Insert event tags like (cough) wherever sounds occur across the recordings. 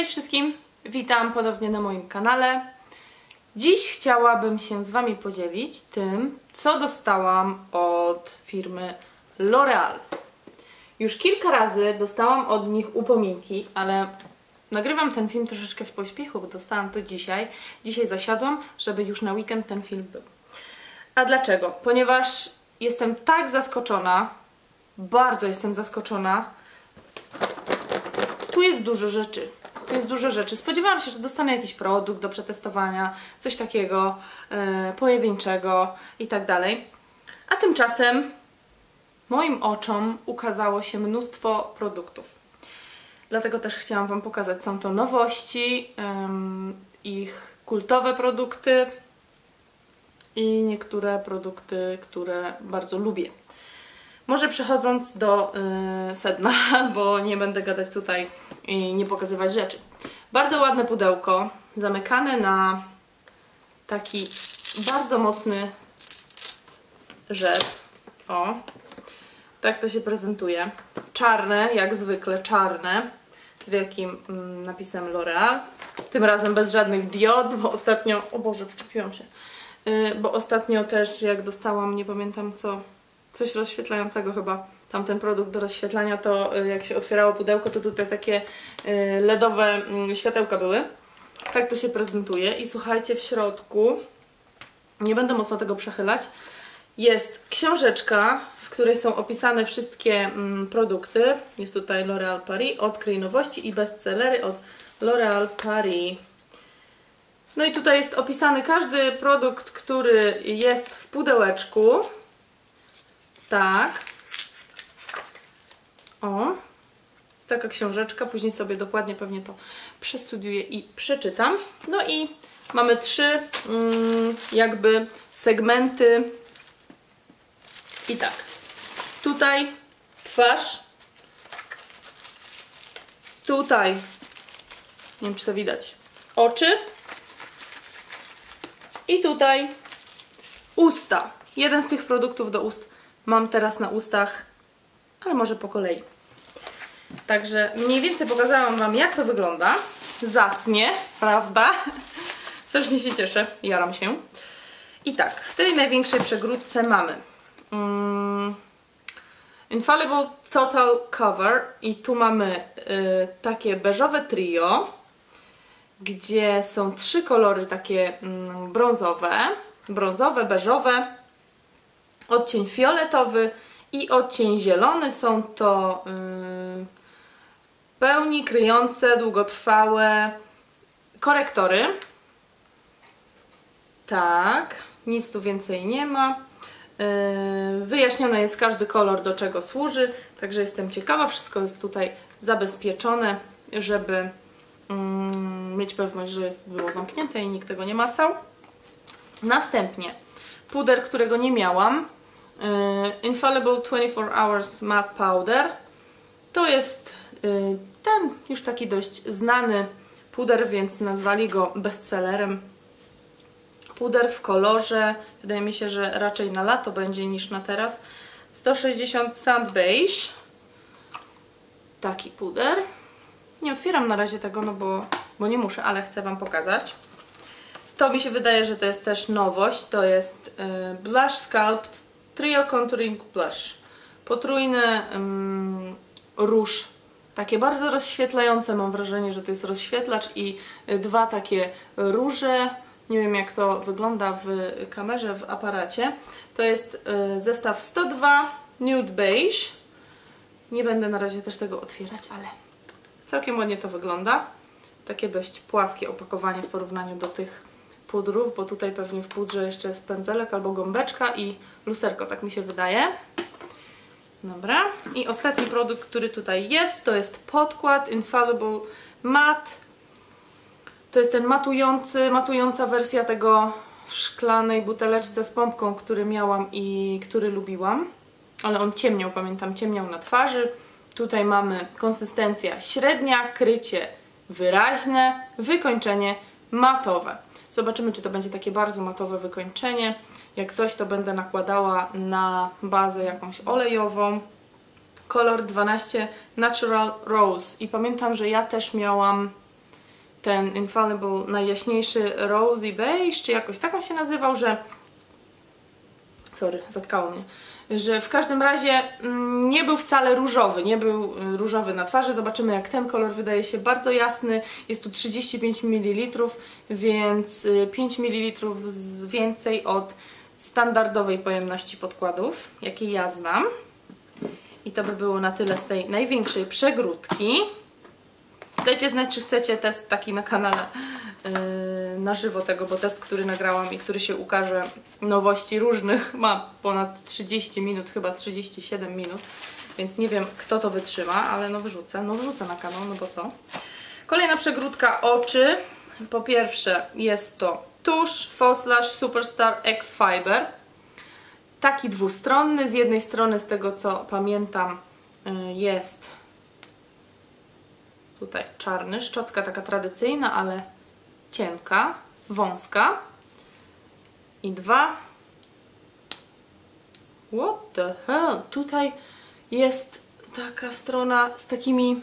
Cześć wszystkim, witam ponownie na moim kanale. Dziś chciałabym się z Wami podzielić tym, co dostałam od firmy L'Oreal. Już kilka razy dostałam od nich upominki, ale nagrywam ten film troszeczkę w pośpiechu, bo dostałam to dzisiaj. Dzisiaj zasiadłam, żeby już na weekend ten film był. A dlaczego? Ponieważ jestem tak zaskoczona, bardzo jestem zaskoczona. Tu jest dużo rzeczy. Tu jest dużo rzeczy. Spodziewałam się, że dostanę jakiś produkt do przetestowania, coś takiego e, pojedynczego i tak dalej. A tymczasem moim oczom ukazało się mnóstwo produktów. Dlatego też chciałam Wam pokazać, są to nowości, ich kultowe produkty i niektóre produkty, które bardzo lubię. Może przechodząc do y, sedna, (laughs) bo nie będę gadać tutaj i nie pokazywać rzeczy. Bardzo ładne pudełko, zamykane na taki bardzo mocny rzep. O, tak to się prezentuje. Czarne, jak zwykle czarne, z wielkim mm, napisem L'Oreal. Tym razem bez żadnych diod, bo ostatnio, o Boże, przyczepiłam się. Yy, bo ostatnio też jak dostałam, nie pamiętam co, coś rozświetlającego chyba, tamten produkt do rozświetlania, to y, jak się otwierało pudełko, to tutaj takie y, LEDowe mm, światełka były. Tak to się prezentuje i słuchajcie, w środku, nie będę mocno tego przechylać, jest książeczka, w której są opisane wszystkie mm, produkty. Jest tutaj L'Oréal Paris, odkryj nowości i bestsellery od L'Oréal Paris. No i tutaj jest opisany każdy produkt, który jest w pudełeczku. Tak. O. Jest taka książeczka, później sobie dokładnie pewnie to przestudiuję i przeczytam. No i mamy trzy mm, jakby segmenty. I tak. Tutaj twarz. Tutaj, nie wiem czy to widać, oczy. I tutaj usta. Jeden z tych produktów do ust mam teraz na ustach, ale może po kolei. Także mniej więcej pokazałam Wam, jak to wygląda. Zacnie, prawda? Strasznie się cieszę, jaram się. I tak, w tej największej przegródce mamy mm, Infallible Total Cover i tu mamy y, takie beżowe trio, gdzie są trzy kolory takie mm, brązowe, brązowe, beżowe, odcień fioletowy i odcień zielony. Są to yy, pełni kryjące, długotrwałe korektory. Tak, nic tu więcej nie ma. Yy, wyjaśnione jest każdy kolor, do czego służy, także jestem ciekawa. Wszystko jest tutaj zabezpieczone, żeby yy, mieć pewność, że jest, było zamknięte i nikt tego nie macał. Następnie puder, którego nie miałam, Infallible 24 Hours Matte Powder. To jest yy, ten już taki dość znany puder, więc nazwali go bestsellerem. Puder w kolorze, wydaje mi się, że raczej na lato będzie niż na teraz. 160 Sand Beige. Taki puder. Nie otwieram na razie tego, no bo, bo nie muszę, ale chcę Wam pokazać. To mi się wydaje, że to jest też nowość. To jest y, Blush Sculpt Trio Contouring Blush. Potrójny ym, róż. Takie bardzo rozświetlające. Mam wrażenie, że to jest rozświetlacz i y, dwa takie róże. Nie wiem jak to wygląda w kamerze, w aparacie. To jest y, zestaw 102 Nude Beige. Nie będę na razie też tego otwierać, ale całkiem ładnie to wygląda. Takie dość płaskie opakowanie w porównaniu do tych pudrów, bo tutaj pewnie w pudrze jeszcze jest pędzelek albo gąbeczka i lusterko, tak mi się wydaje. Dobra. I ostatni produkt, który tutaj jest, to jest podkład Infallible Matte. To jest ten matujący, matująca wersja tego w szklanej buteleczce z pompką, który miałam i który lubiłam. Ale on ciemniał, pamiętam, ciemniał na twarzy. Tutaj mamy konsystencja średnia, krycie wyraźne, wykończenie matowe. Zobaczymy, czy to będzie takie bardzo matowe wykończenie. Jak coś, to będę nakładała na bazę jakąś olejową. Kolor 12 Natural Rose. I pamiętam, że ja też miałam ten Infallible najjaśniejszy Rosy Beige, czy jakoś tak on się nazywał, że sorry, zatkało mnie, że w każdym razie mm, nie był wcale różowy, nie był y, różowy na twarzy. Zobaczymy jak ten kolor wydaje się bardzo jasny. Jest tu 35 ml, więc 5 y, ml więcej od standardowej pojemności podkładów, jakiej ja znam. I to by było na tyle z tej największej przegródki. Dajcie znać, czy chcecie test taki na kanale yy, na żywo tego, bo test, który nagrałam i który się ukaże nowości różnych (laughs) ma ponad 30 minut, chyba 37 minut, więc nie wiem kto to wytrzyma, ale no wrzucę, no wrzucę na kanał, no bo co. Kolejna przegródka oczy. Po pierwsze jest to tusz Foslash Superstar X Fiber. Taki dwustronny, z jednej strony z tego co pamiętam yy, jest tutaj czarny, szczotka taka tradycyjna, ale cienka, wąska. I dwa what the hell? Tutaj jest taka strona z takimi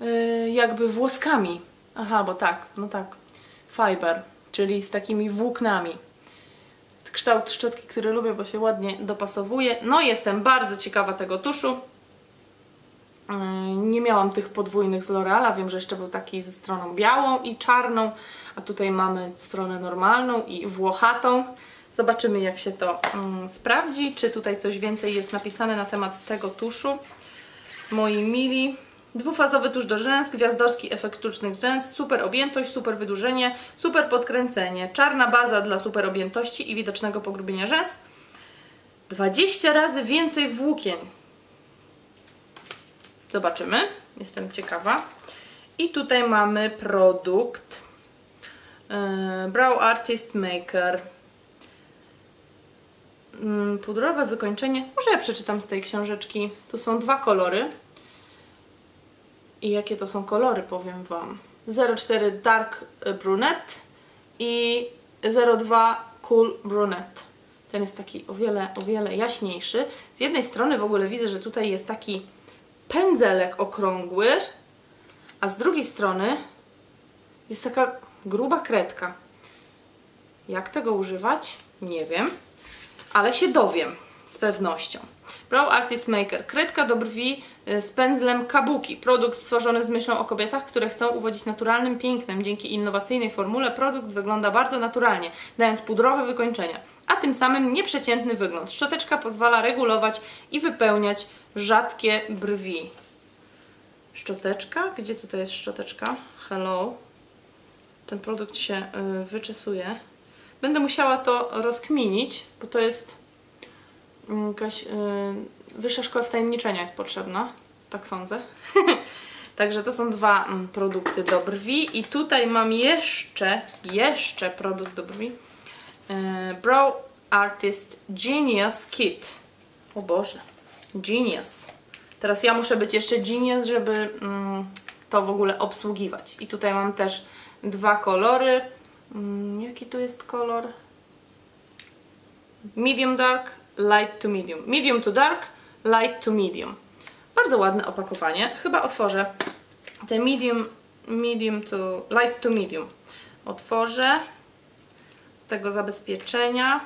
yy, jakby włoskami. Aha, bo tak, no tak fiber, czyli z takimi włóknami. Kształt szczotki, który lubię, bo się ładnie dopasowuje. No jestem bardzo ciekawa tego tuszu. Nie miałam tych podwójnych z L'Oreala, wiem, że jeszcze był taki ze stroną białą i czarną, a tutaj mamy stronę normalną i włochatą. Zobaczymy jak się to um, sprawdzi, czy tutaj coś więcej jest napisane na temat tego tuszu. Moi mili, dwufazowy tusz do rzęs, gwiazdorski efekt sztucznych rzęs, super objętość, super wydłużenie, super podkręcenie, czarna baza dla super objętości i widocznego pogrubienia rzęs. 20 razy więcej włókien Zobaczymy. Jestem ciekawa. I tutaj mamy produkt e, Brow Artist Maker. Mm, pudrowe wykończenie. Może ja przeczytam z tej książeczki. Tu są dwa kolory. I jakie to są kolory, powiem Wam. 04 Dark Brunette i 02 Cool Brunette. Ten jest taki o wiele, o wiele jaśniejszy. Z jednej strony w ogóle widzę, że tutaj jest taki pędzelek okrągły, a z drugiej strony jest taka gruba kredka. Jak tego używać? Nie wiem, ale się dowiem z pewnością. Brow Artist Maker. Kredka do brwi y, z pędzlem Kabuki. Produkt stworzony z myślą o kobietach, które chcą uwodzić naturalnym pięknem. Dzięki innowacyjnej formule produkt wygląda bardzo naturalnie, dając pudrowe wykończenia, a tym samym nieprzeciętny wygląd. Szczoteczka pozwala regulować i wypełniać rzadkie brwi. Szczoteczka. Gdzie tutaj jest szczoteczka? Hello. Ten produkt się y, wyczesuje. Będę musiała to rozkminić, bo to jest jakaś y, wyższa szkoła wtajemniczenia jest potrzebna. Tak sądzę. (laughs) Także to są dwa mm, produkty do brwi. I tutaj mam jeszcze, jeszcze produkt do brwi. Y, Brow Artist Genius Kit. O Boże. Genius. Teraz ja muszę być jeszcze genius, żeby mm, to w ogóle obsługiwać. I tutaj mam też dwa kolory. Mm, jaki tu jest kolor? Medium dark, light to medium. Medium to dark, light to medium. Bardzo ładne opakowanie. Chyba otworzę te medium, medium to, light to medium. Otworzę z tego zabezpieczenia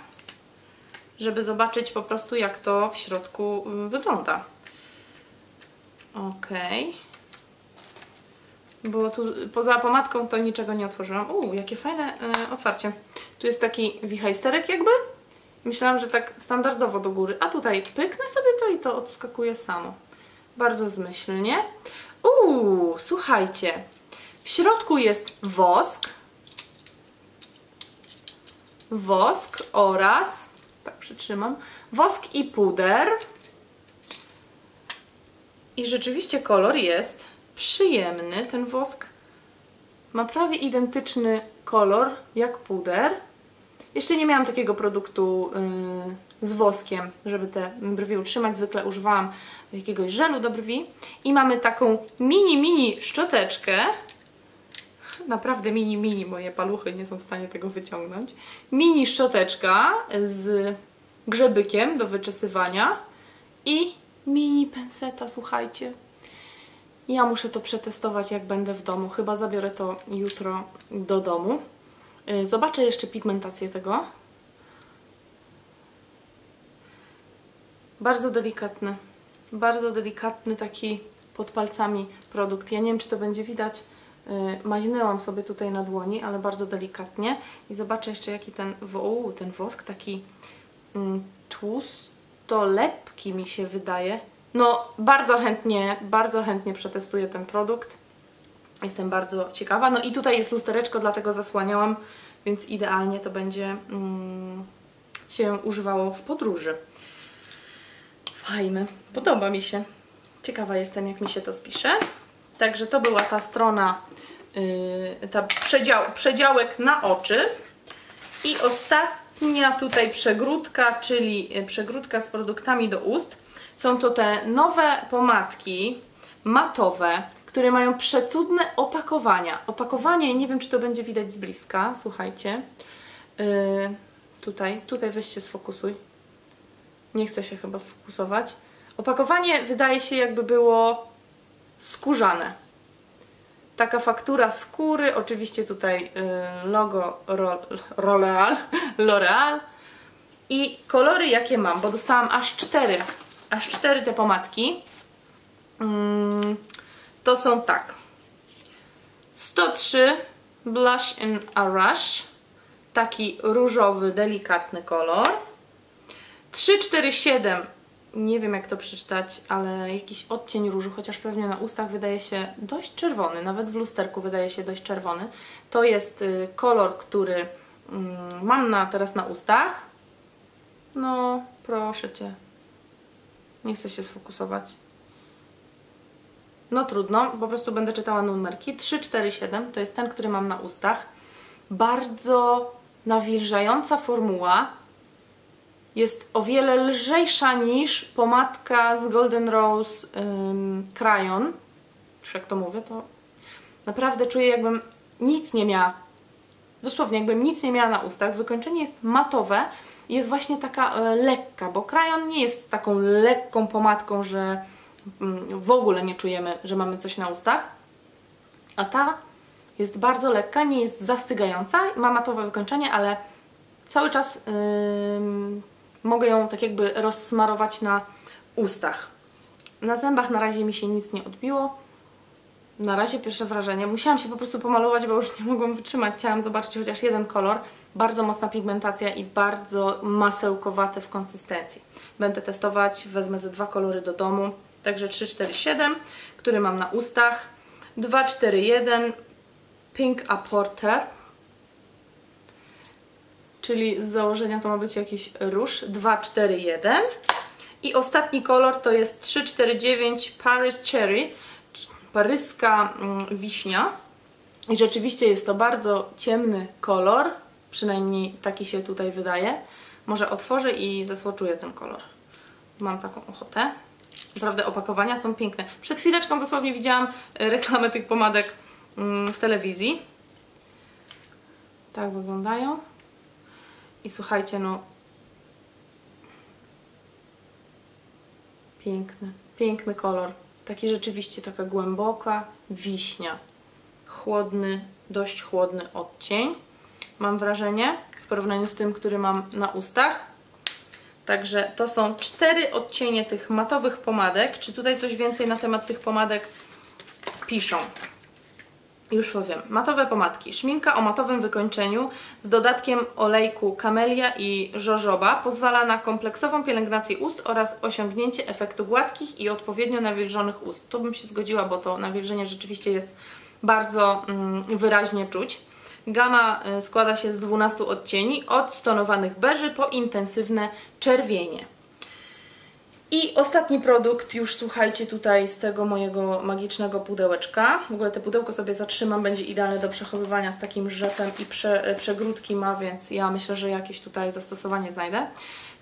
żeby zobaczyć po prostu jak to w środku mm, wygląda. Ok. Bo tu poza pomadką to niczego nie otworzyłam. Uuu, jakie fajne y, otwarcie. Tu jest taki wichajsterek jakby. Myślałam, że tak standardowo do góry. A tutaj pyknę sobie to i to odskakuje samo. Bardzo zmyślnie. Uuu, słuchajcie. W środku jest wosk. Wosk oraz tak przytrzymam, wosk i puder. I rzeczywiście kolor jest przyjemny. Ten wosk ma prawie identyczny kolor jak puder. Jeszcze nie miałam takiego produktu yy, z woskiem, żeby te brwi utrzymać. Zwykle używałam jakiegoś żelu do brwi. I mamy taką mini, mini szczoteczkę. Naprawdę mini, mini. Moje paluchy nie są w stanie tego wyciągnąć. Mini szczoteczka z grzebykiem do wyczesywania i mini penseta, słuchajcie. Ja muszę to przetestować, jak będę w domu. Chyba zabiorę to jutro do domu. Y, Zobaczę jeszcze pigmentację tego. Bardzo delikatny. Bardzo delikatny taki pod palcami produkt. Ja nie wiem, czy to będzie widać. Y, Maźnęłam sobie tutaj na dłoni, ale bardzo delikatnie. I zobaczę jeszcze, jaki ten, o, ten wosk taki mm, tłusto lepki mi się wydaje. No, bardzo chętnie, bardzo chętnie przetestuję ten produkt. Jestem bardzo ciekawa. No i tutaj jest lustereczko, dlatego zasłaniałam, więc idealnie to będzie mm, się używało w podróży. Fajne, podoba mi się. Ciekawa jestem, jak mi się to spisze. Także to była ta strona, yy, ta przedział, przedziałek na oczy. I ostatnia tutaj przegródka, czyli przegródka z produktami do ust. Są to te nowe pomadki matowe, które mają przecudne opakowania. Opakowanie, nie wiem czy to będzie widać z bliska, słuchajcie. Yy, tutaj, tutaj weź się sfokusuj. Nie chcę się chyba sfokusować. Opakowanie wydaje się jakby było skórzane. Taka faktura skóry, oczywiście tutaj yy, logo L'Oreal, L'Oreal (laughs) i kolory jakie mam, bo dostałam aż cztery, aż cztery te pomadki. Mm, to są tak. 103 Blush in a Rush, taki różowy, delikatny kolor. 347 nie wiem jak to przeczytać, ale jakiś odcień różu, chociaż pewnie na ustach wydaje się dość czerwony, nawet w lusterku wydaje się dość czerwony. To jest y, kolor, który mm, mam na, teraz na ustach. No, proszę Cię. Nie chcę się sfokusować. No trudno, po prostu będę czytała numerki. 3, 4, 7 to jest ten, który mam na ustach. Bardzo nawilżająca formuła jest o wiele lżejsza niż pomadka z Golden Rose ym, Crayon. Czy jak to mówię, to naprawdę czuję jakbym nic nie miała. Dosłownie jakbym nic nie miała na ustach. Wykończenie jest matowe jest właśnie taka e, lekka, bo krajon nie jest taką lekką pomadką, że w ogóle nie czujemy, że mamy coś na ustach. A ta jest bardzo lekka, nie jest zastygająca, ma matowe wykończenie, ale cały czas yy, mogę ją tak jakby rozsmarować na ustach. Na zębach na razie mi się nic nie odbiło. Na razie pierwsze wrażenie. Musiałam się po prostu pomalować, bo już nie mogłam wytrzymać. Chciałam zobaczyć chociaż jeden kolor. Bardzo mocna pigmentacja i bardzo masełkowate w konsystencji. Będę testować, wezmę ze dwa kolory do domu. Także 347, który mam na ustach. 241 Pink Apporter czyli z założenia to ma być jakiś róż. 241 i ostatni kolor to jest 349 Paris Cherry paryska mm, wiśnia. I rzeczywiście jest to bardzo ciemny kolor. Przynajmniej taki się tutaj wydaje. Może otworzę i zasłoczuję ten kolor. Mam taką ochotę naprawdę opakowania są piękne przed chwileczką dosłownie widziałam reklamę tych pomadek mm, w telewizji tak wyglądają i słuchajcie, no piękny, piękny kolor. Taki rzeczywiście taka głęboka wiśnia. Chłodny, dość chłodny odcień. Mam wrażenie, w porównaniu z tym, który mam na ustach. Także to są cztery odcienie tych matowych pomadek. Czy tutaj coś więcej na temat tych pomadek piszą? Już powiem. Matowe pomadki. Szminka o matowym wykończeniu z dodatkiem olejku kamelia i żożoba pozwala na kompleksową pielęgnację ust oraz osiągnięcie efektu gładkich i odpowiednio nawilżonych ust. Tu bym się zgodziła, bo to nawilżenie rzeczywiście jest bardzo mm, wyraźnie czuć. Gama y, składa się z 12 odcieni, od stonowanych beży po intensywne czerwienie. I ostatni produkt, już słuchajcie tutaj z tego mojego magicznego pudełeczka. W ogóle te pudełko sobie zatrzymam, będzie idealne do przechowywania z takim rzepem i prze, przegródki ma, więc ja myślę, że jakieś tutaj zastosowanie znajdę.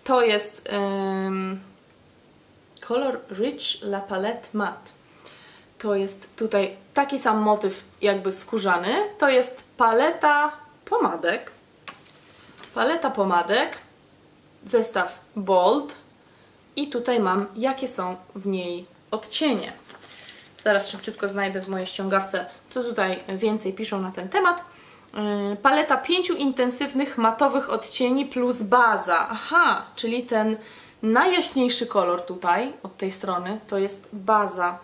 To jest um, Color Rich La Palette Matte. To jest tutaj taki sam motyw jakby skórzany. To jest paleta pomadek. Paleta pomadek, zestaw Bold, i tutaj mam, jakie są w niej odcienie. Zaraz szybciutko znajdę w mojej ściągawce, co tutaj więcej piszą na ten temat. Yy, paleta pięciu intensywnych matowych odcieni plus baza. Aha, czyli ten najjaśniejszy kolor tutaj, od tej strony, to jest baza.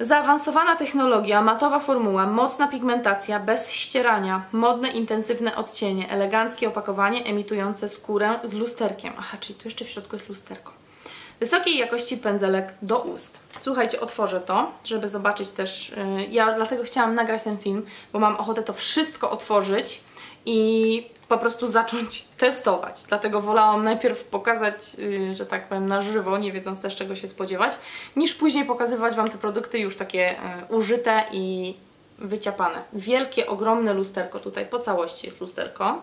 Zaawansowana technologia, matowa formuła, mocna pigmentacja, bez ścierania, modne, intensywne odcienie, eleganckie opakowanie emitujące skórę z lusterkiem. Aha, czyli tu jeszcze w środku jest lusterko. Wysokiej jakości pędzelek do ust. Słuchajcie, otworzę to, żeby zobaczyć też. Yy, ja dlatego chciałam nagrać ten film, bo mam ochotę to wszystko otworzyć i po prostu zacząć testować. Dlatego wolałam najpierw pokazać, yy, że tak powiem, na żywo, nie wiedząc też czego się spodziewać, niż później pokazywać Wam te produkty już takie yy, użyte i wyciapane. Wielkie, ogromne lusterko tutaj, po całości jest lusterko.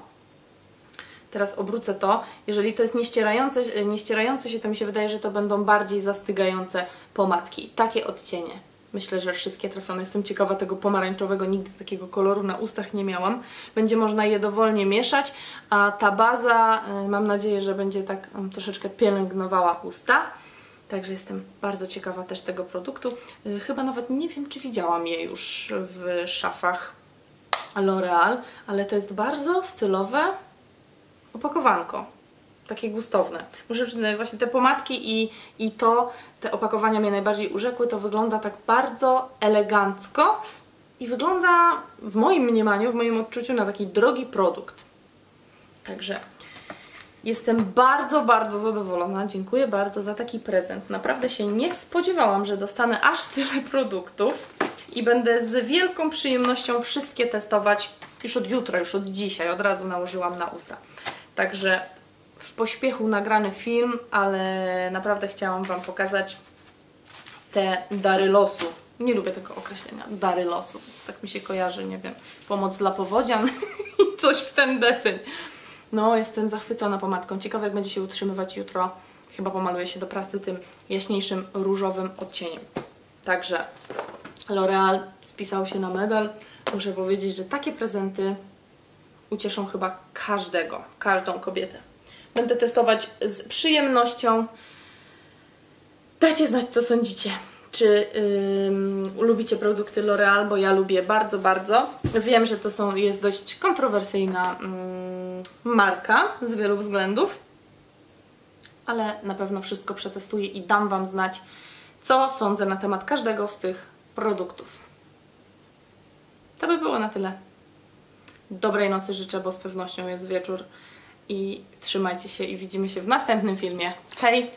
Teraz obrócę to. Jeżeli to jest nieścierające, nieścierające się, to mi się wydaje, że to będą bardziej zastygające pomadki. Takie odcienie. Myślę, że wszystkie trafione. Jestem ciekawa tego pomarańczowego, nigdy takiego koloru na ustach nie miałam. Będzie można je dowolnie mieszać, a ta baza, y, mam nadzieję, że będzie tak um, troszeczkę pielęgnowała usta. Także jestem bardzo ciekawa też tego produktu. Y, chyba nawet nie wiem, czy widziałam je już w szafach L'Oreal, ale to jest bardzo stylowe opakowanko takie gustowne. Muszę przyznać, właśnie te pomadki i, i to, te opakowania mnie najbardziej urzekły, to wygląda tak bardzo elegancko i wygląda w moim mniemaniu, w moim odczuciu na taki drogi produkt. Także jestem bardzo, bardzo zadowolona. Dziękuję bardzo za taki prezent. Naprawdę się nie spodziewałam, że dostanę aż tyle produktów i będę z wielką przyjemnością wszystkie testować już od jutra, już od dzisiaj. Od razu nałożyłam na usta. Także w pośpiechu nagrany film, ale naprawdę chciałam Wam pokazać te dary losu. Nie lubię tego określenia, dary losu. Tak mi się kojarzy, nie wiem, pomoc dla powodzian (laughs) i coś w ten deseń. No, jestem zachwycona pomadką. Ciekawe, jak będzie się utrzymywać jutro. Chyba pomaluję się do pracy tym jaśniejszym, różowym odcieniem. Także L'Oreal spisał się na medal. Muszę powiedzieć, że takie prezenty ucieszą chyba każdego, każdą kobietę. Będę testować z przyjemnością. Dajcie znać, co sądzicie. Czy yy, lubicie produkty L'Oreal, bo ja lubię bardzo, bardzo. Wiem, że to są, jest dość kontrowersyjna yy, marka z wielu względów, ale na pewno wszystko przetestuję i dam Wam znać, co sądzę na temat każdego z tych produktów. To by było na tyle. Dobrej nocy życzę, bo z pewnością jest wieczór i trzymajcie się i widzimy się w następnym filmie. Hej!